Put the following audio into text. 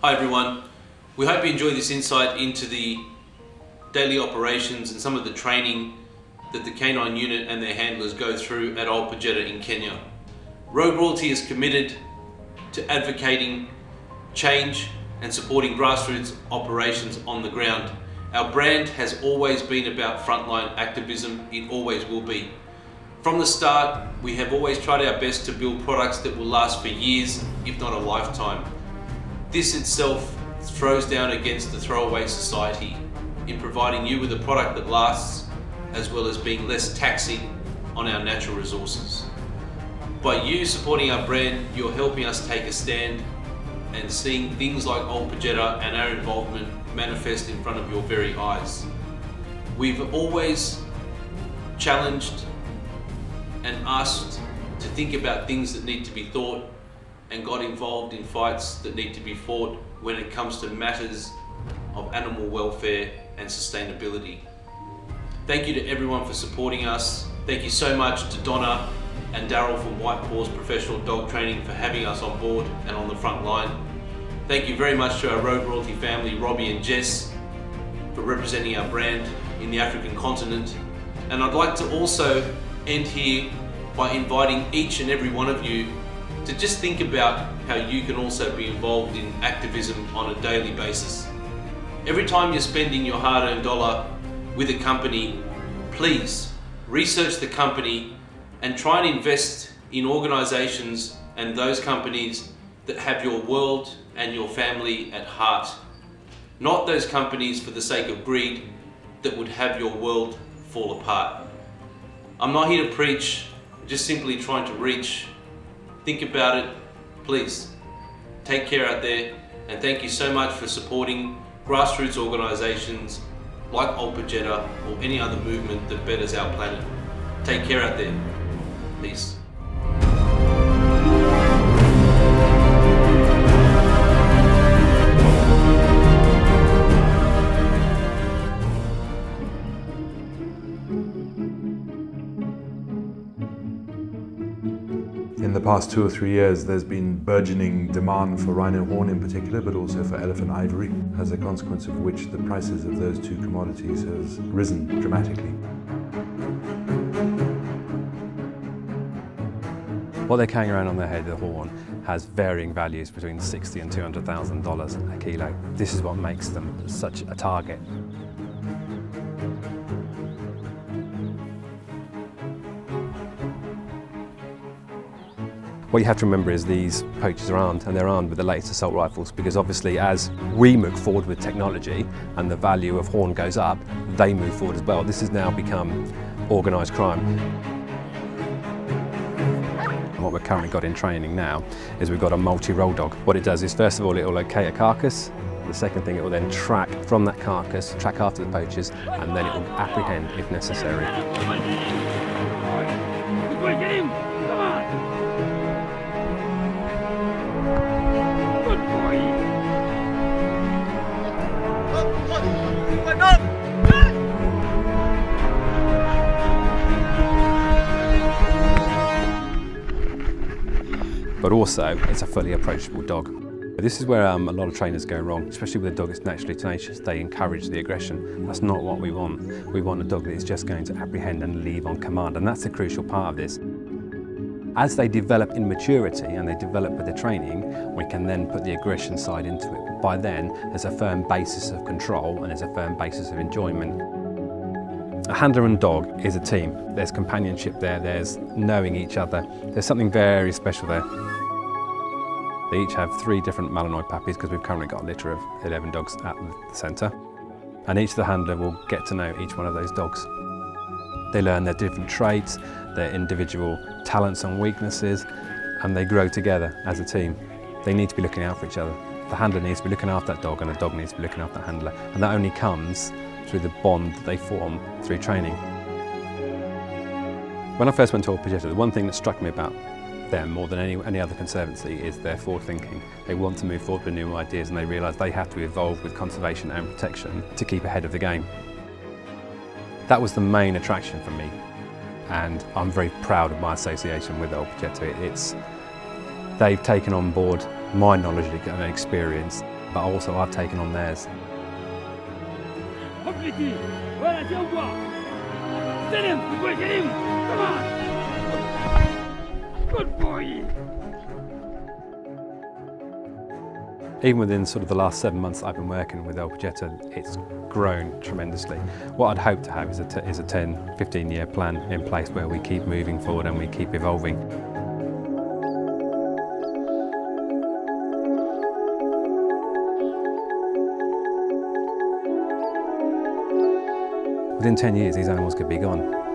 Hi everyone. We hope you enjoy this insight into the daily operations and some of the training that the canine unit and their handlers go through at Ol Pejeta in Kenya. Rogue Royalty is committed to advocating change and supporting grassroots operations on the ground. Our brand has always been about frontline activism, it always will be. From the start, we have always tried our best to build products that will last for years, if not a lifetime. This itself throws down against the throwaway society in providing you with a product that lasts as well as being less taxing on our natural resources. By you supporting our brand, you're helping us take a stand and seeing things like Ol Pejeta and our involvement manifest in front of your very eyes. We've always challenged and asked to think about things that need to be thought and got involved in fights that need to be fought when it comes to matters of animal welfare and sustainability. Thank you to everyone for supporting us. Thank you so much to Donna and Daryll from White Paws Professional Dog Training for having us on board and on the front line. Thank you very much to our Rogue Royalty family, Robbie and Jess, for representing our brand in the African continent. And I'd like to also end here by inviting each and every one of you to just think about how you can also be involved in activism on a daily basis. Every time you're spending your hard-earned dollar with a company, please research the company and try and invest in organizations and those companies that have your world and your family at heart. Not those companies for the sake of greed that would have your world fall apart. I'm not here to preach, just simply trying to reach. Think about it, please. Take care out there, and thank you so much for supporting grassroots organisations like Ol Pejeta or any other movement that betters our planet. Take care out there. Peace. In the past two or three years, there's been burgeoning demand for rhino horn in particular, but also for elephant ivory, as a consequence of which the prices of those two commodities has risen dramatically. What they're carrying around on their head, the horn, has varying values between sixty and two hundred thousand dollars a kilo. This is what makes them such a target. What you have to remember is these poachers are armed and they're armed with the latest assault rifles because obviously as we move forward with technology and the value of horn goes up, they move forward as well. This has now become organised crime. What we've currently got in training now is we've got a multi-role dog. What it does is first of all it will locate a carcass, the second thing it will then track from that carcass, track after the poachers and then it will apprehend if necessary. But also it's a fully approachable dog. This is where um, a lot of trainers go wrong, especially with a dog that's naturally tenacious. They encourage the aggression. That's not what we want. We want a dog that is just going to apprehend and leave on command, and that's a crucial part of this. As they develop in maturity and they develop with the training, we can then put the aggression side into it. By then, there's a firm basis of control and there's a firm basis of enjoyment. A handler and dog is a team. There's companionship there, there's knowing each other. There's something very special there. They each have three different Malinois puppies because we've currently got a litter of 11 dogs at the centre. And each of the handler will get to know each one of those dogs. They learn their different traits, their individual talents and weaknesses, and they grow together as a team. They need to be looking out for each other. The handler needs to be looking after that dog and the dog needs to be looking after the handler. And that only comes through the bond that they form through training. When I first went to Ol Pejeta, the one thing that struck me about them more than any, any other conservancy is their forward thinking. They want to move forward with new ideas and they realise they have to evolve with conservation and protection to keep ahead of the game. That was the main attraction for me and I'm very proud of my association with Ol Pejeta. It's, they've taken on board my knowledge and experience but also I've taken on theirs. Good boy. Even within sort of the last seven months I've been working with Ol Pejeta, it's grown tremendously. What I'd hope to have is a, is a 10, 15 year plan in place where we keep moving forward and we keep evolving. Within 10 years, these animals could be gone.